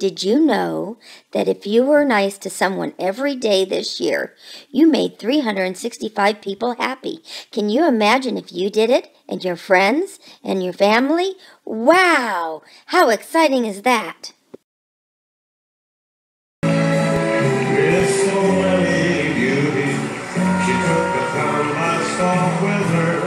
Did you know that if you were nice to someone every day this year, you made 365 people happy? Can you imagine if you did it and your friends and your family? Wow! How exciting is that? Miss Beauty, she took the with her.